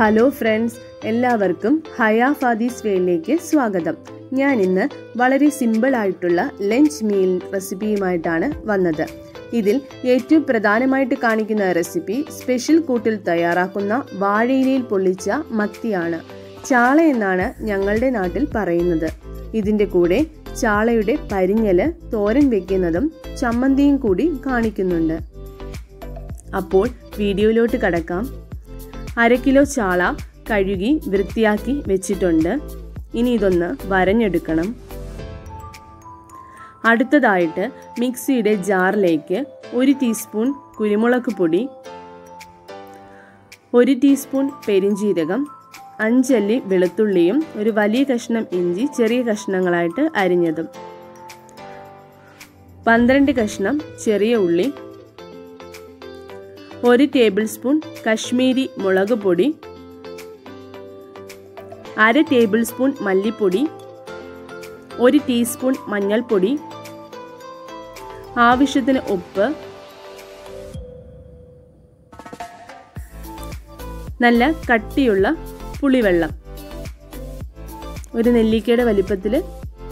Hello friends എല്ലാവർക്കും ഹയാ ഫാദീസ് വേയിലേക്ക് സ്വാഗതം. ഞാൻ ഇന്ന് വളരെ സിമ്പിൾ ആയിട്ടുള്ള ലഞ്ച് മീൽ റെസിപ്പിയുമായിട്ടാണ് വന്നത്. ഇതിൽ ഏറ്റവും പ്രധാനമായിട്ട് കാണിക്കുന്ന റെസിപ്പി സ്പെഷ്യൽ കൂട്ടിൽ തയ്യാറാക്കുന്ന വാഴയിലയിൽ പൊള്ളിച്ച മത്തിയാണ്. ചാള എന്നാണ് ഞങ്ങളുടെ നാട്ടിൽ പറയുന്നത്. ഇതിന്റെ കൂടെ ചാളയുടെ പരിഞ്ഞൽ തോരൻ വെക്കുന്നതും ചമ്മന്തിയും കൂടി കാണിക്കുന്നുണ്ട്. അപ്പോൾ വീഡിയോയിലോട്ട് കടക്കാം. അര കിലോ ചാള കഴുകി വൃത്തിയാക്കി വെച്ചിട്ടുണ്ട്. ഇനി ഇതൊന്ന് വരഞ്ഞെടുക്കണം. അടുത്തതായിട്ട് മിക്സിയുടെ ജാറിലേക്ക് ഒരു ടീസ്പൂൺ കുരുമുളക് പൊടി ഒരു ടീസ്പൂൺ പെരിഞ്ജീരകം അഞ്ചല്ലി വെളുത്തുള്ളിയും ഒരു വലിയ കഷ്ണം ഇഞ്ചി ചെറിയ കഷ്ണങ്ങളായിട്ട് അരിഞ്ഞതും പന്ത്രണ്ട് കഷ്ണം ചെറിയ ഉള്ളി ഒരു ടേബിൾ സ്പൂൺ കശ്മീരി മുളക് പൊടി അര ടേബിൾ സ്പൂൺ മല്ലിപ്പൊടി ഒരു ടീസ്പൂൺ മഞ്ഞൾപ്പൊടി ആവശ്യത്തിന് ഉപ്പ് നല്ല കട്ടിയുള്ള പുളിവെള്ളം. ഒരു നെല്ലിക്കയുടെ വലിപ്പത്തിൽ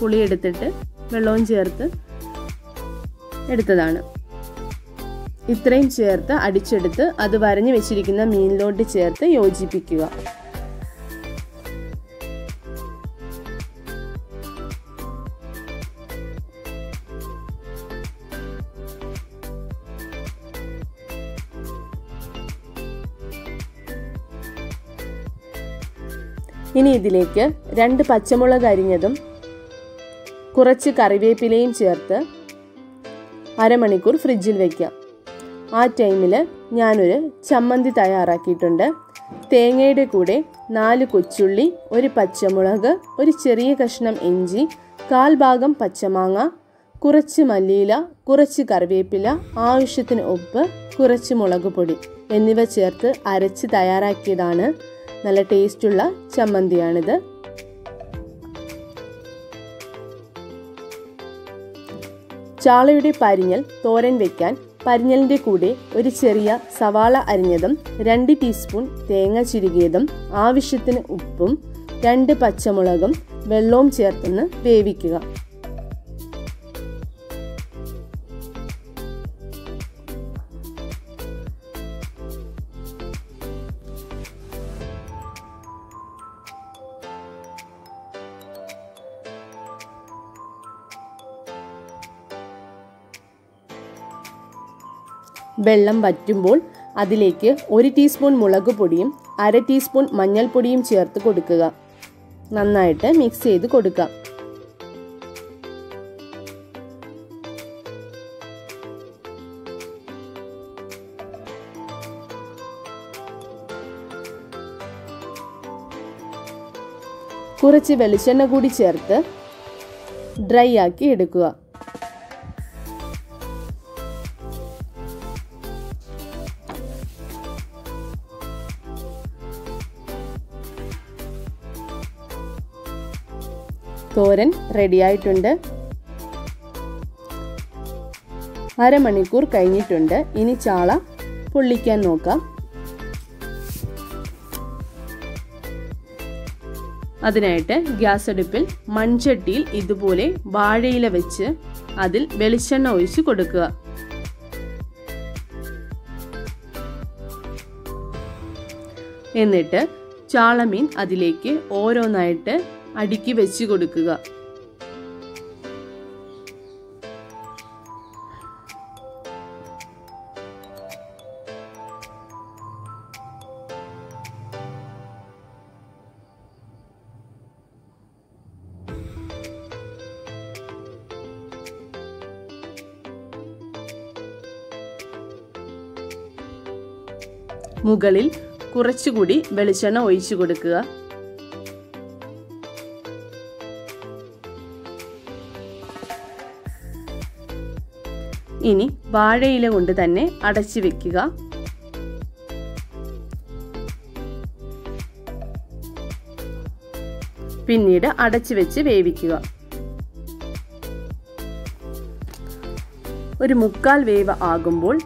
പുളിയെടുത്തിട്ട് വെള്ളവും ചേർത്ത് എടുത്തതാണ്. ഇത്രയും ചേർത്ത് അടിച്ചെടുത്ത് അത് വരഞ്ഞു വെച്ചിരിക്കുന്ന മീനിലോട്ട് ചേർത്ത് യോജിപ്പിക്കുക. ഇനി ഇതിലേക്ക് രണ്ട് പച്ചമുളക് അരിഞ്ഞതും കുറച്ച് കറിവേപ്പിലയും ചേർത്ത് അരമണിക്കൂർ ഫ്രിഡ്ജിൽ വയ്ക്കാം ആ ടൈമിൽ ഞാനൊരു ചമ്മന്തി തയ്യാറാക്കിയിട്ടുണ്ട്. തേങ്ങയുടെ കൂടെ നാല് കൊച്ചുള്ളി ഒരു പച്ചമുളക് ഒരു ചെറിയ കഷ്ണം ഇഞ്ചി കാൽ ഭാഗം പച്ചമാങ്ങ കുറച്ച് മല്ലിയില കുറച്ച് കറിവേപ്പില ആവശ്യത്തിന് ഉപ്പ് കുറച്ച് മുളക് പൊടി എന്നിവ ചേർത്ത് അരച്ച് തയ്യാറാക്കിയതാണ്. നല്ല ടേസ്റ്റുള്ള ചമ്മന്തിയാണിത്. ചാളയുടെ പരിഞ്ഞൽ തോരൻ വെക്കാൻ പരിഞ്ഞലിന്റെ കൂടെ ഒരു ചെറിയ സവാള അരിഞ്ഞതും രണ്ട് ടീസ്പൂൺ തേങ്ങ ചുരുകിയതും ആവശ്യത്തിന് ഉപ്പും രണ്ട് പച്ചമുളകും വെള്ളവും ചേർത്തൊന്ന് വേവിക്കുക. വെള്ളം വറ്റുമ്പോൾ അതിലേക്ക് ഒരു ടീസ്പൂൺ മുളക് പൊടിയും അര ടീസ്പൂൺ മഞ്ഞൾപ്പൊടിയും ചേർത്ത് കൊടുക്കുക. നന്നായിട്ട് മിക്സ് ചെയ്ത് കൊടുക്കുക. കുറച്ച് വെളിച്ചെണ്ണ കൂടി ചേർത്ത് ഡ്രൈ ആക്കി എടുക്കുക. തോരൻ റെഡിയായിട്ടുണ്ട്. അരമണിക്കൂർ കഴിഞ്ഞിട്ടുണ്ട്. ഇനി ചാള പൊള്ളിക്കാൻ നോക്കാം. അതിനായിട്ട് ഗ്യാസ് അടുപ്പിൽ മൺചട്ടിയിൽ ഇതുപോലെ വാഴയില വെച്ച് അതിൽ വെളിച്ചെണ്ണ ഒഴിച്ച് കൊടുക്കുക. എന്നിട്ട് ചാളമീൻ അതിലേക്ക് ഓരോന്നായിട്ട് അടുക്കി വെച്ച് കൊടുക്കുക. മുകളിൽ കുറച്ചുകൂടി വെളിച്ചെണ്ണ ഒഴിച്ചു കൊടുക്കുക. ഇനി വാഴയില കൊണ്ട് തന്നെ അടച്ചു വെക്കുക. പിന്നീട് അടച്ചു വെച്ച് വേവിക്കുക. ഒരു മുക്കാൽ വേവ് ആകുമ്പോൾ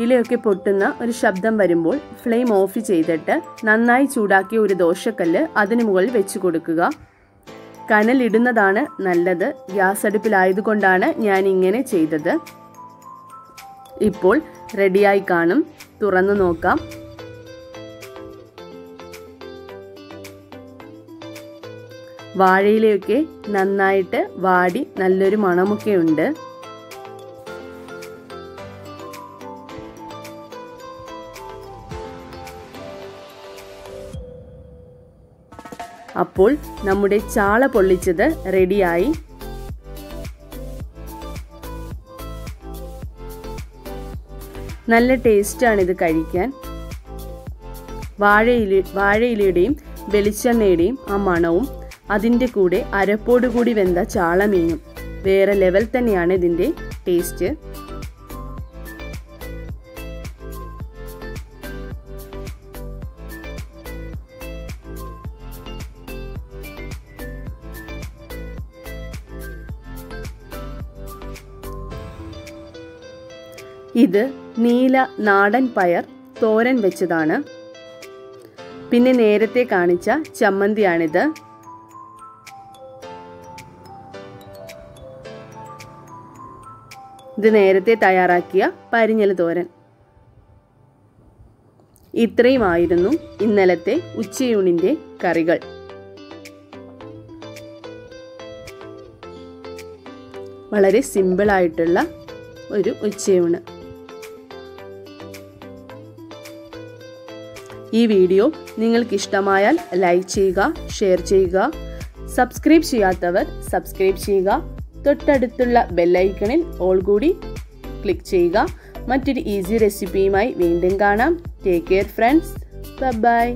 ഇലയൊക്കെ പൊട്ടുന്ന ഒരു ശബ്ദം വരുമ്പോൾ ഫ്ലെയിം ഓഫ് ചെയ്തിട്ട് നന്നായി ചൂടാക്കിയ ഒരു ദോശക്കല്ല് അതിന് മുകളിൽ വെച്ച് കൊടുക്കുക. കനലിടുന്നതാണ് നല്ലത്. ഗ്യാസ് അടുപ്പിലായതുകൊണ്ടാണ് ഞാൻ ഇങ്ങനെ ചെയ്തത്. ഇപ്പോൾ റെഡിയായി കാണും. തുറന്നു നോക്കാം. വാഴയിലയൊക്കെ നന്നായിട്ട് വാടി നല്ലൊരു മണമൊക്കെ ഉണ്ട്. അപ്പോൾ നമ്മുടെ ചാള പൊള്ളിച്ചത് റെഡിയായി. നല്ല ടേസ്റ്റാണ് ഇത് കഴിക്കാൻ. വാഴയില വാഴയിലയുടെയും വെളിച്ചെണ്ണയുടെയും ആ മണവും അതിന്റെ കൂടെ അരപ്പോട് കൂടി വെന്ത ചാളമീനും. വേറെ ലെവൽ തന്നെയാണ് ഇതിന്റെ ടേസ്റ്റ്. ഇത് നീല നാടൻ പയർ തോരൻ വെച്ചതാണ്. പിന്നെ നേരത്തെ കാണിച്ച ചമ്മന്തിയാണിത്. ഇത് നേരത്തെ തയ്യാറാക്കിയ പരിഞ്ഞൽ തോരൻ. ഇത്രയുമായിരുന്നു ഇന്നലത്തെ ഉച്ചയൂണിന്റെ കറികൾ. വളരെ സിമ്പിളായിട്ടുള്ള ഒരു ഉച്ചയൂണ്. ഈ വീഡിയോ നിങ്ങൾക്ക് ഇഷ്ടമായാൽ ലൈക്ക് ചെയ്യുക ഷെയർ ചെയ്യുക. സബ്സ്ക്രൈബ് ചെയ്യാത്തവർ സബ്സ്ക്രൈബ് ചെയ്യുക. തൊട്ടടുത്തുള്ള ബെല്ലൈക്കണിൽ ഓൾ കൂടി ക്ലിക്ക് ചെയ്യുക. മറ്റൊരു ഈസി റെസിപ്പിയുമായി വീണ്ടും കാണാം. Take care friends bye